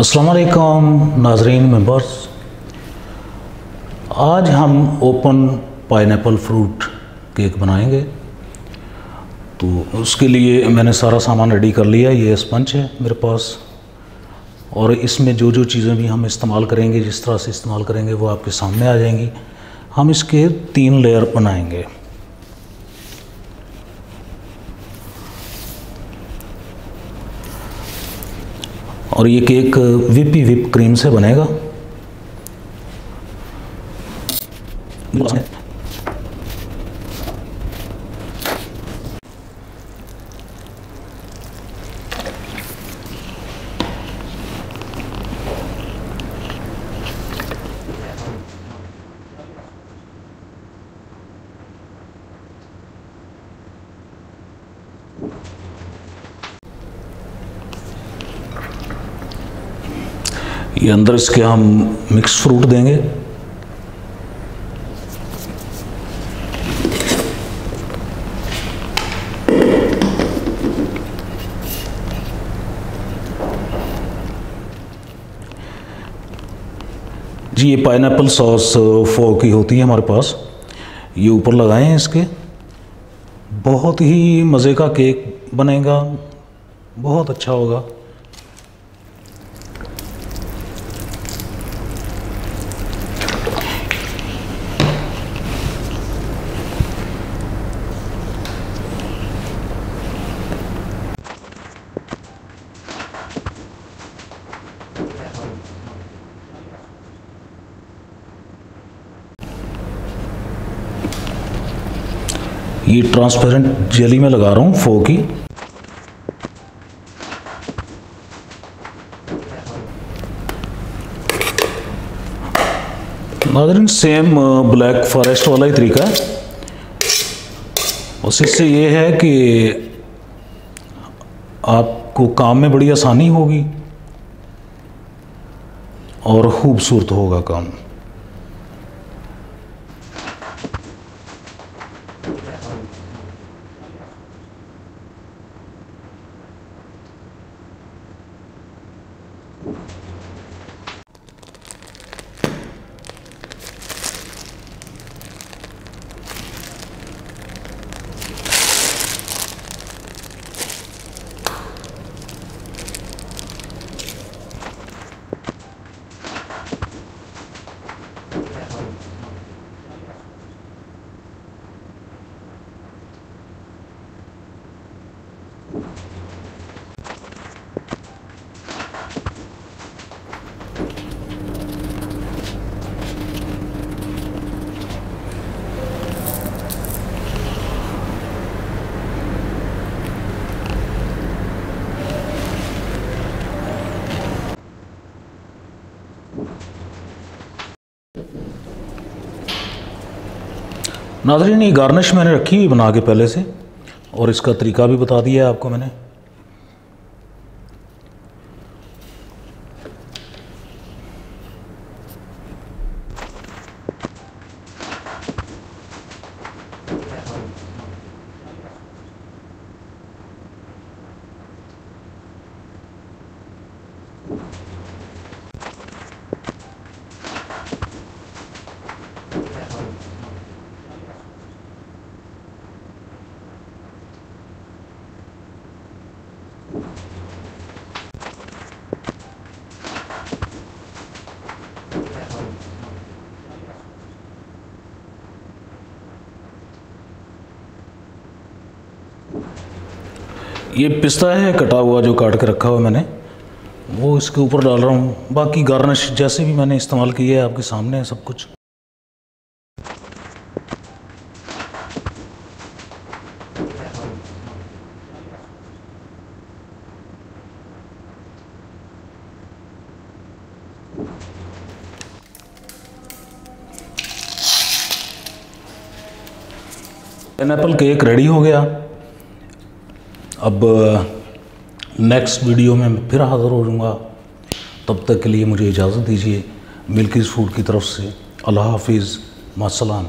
असलकम नाजरीन मेंबर्स। आज हम ओपन पाइनएप्पल फ्रूट केक बनाएँगे। तो उसके लिए मैंने सारा सामान रेडी कर लिया ये स्पंज है मेरे पास। और इसमें जो जो चीज़ें भी हम इस्तेमाल करेंगे, जिस तरह से इस्तेमाल करेंगे, वो आपके सामने आ जाएँगी। हम इसके तीन लेयर बनाएँगे। और ये केक विपी विप क्रीम से बनेगा। ये अंदर इसके हम मिक्स फ्रूट देंगे। जी, ये पाइनएप्पल सॉस फो की होती है हमारे पास। ये ऊपर लगाए हैं इसके। बहुत ही मज़े का केक बनेगा। बहुत अच्छा होगा। ये ट्रांसपेरेंट जेली में लगा रहा हूँ फो की। नाजरीन सेम ब्लैक फॉरेस्ट वाला ही तरीका है। बस इससे ये है कि आपको काम में बड़ी आसानी होगी और खूबसूरत होगा काम। नाजरीन, ये गार्निश मैंने रखी हुई बना के पहले से, और इसका तरीका भी बता दिया है आपको मैंने। ये पिस्ता है, कटा हुआ जो काट के रखा हुआ मैंने। वो इसके ऊपर डाल रहा हूँ। बाकी गार्निश जैसे भी मैंने इस्तेमाल किया है आपके सामने है सब कुछ। पाइनएप्पल केक रेडी हो गया। अब नेक्स्ट वीडियो में फिर हाज़िर हो जाऊँगा। तब तक के लिए मुझे इजाज़त दीजिए मिल्कीज़ फ़ूड की तरफ़ से। अल्लाह हाफिज़। मासलाम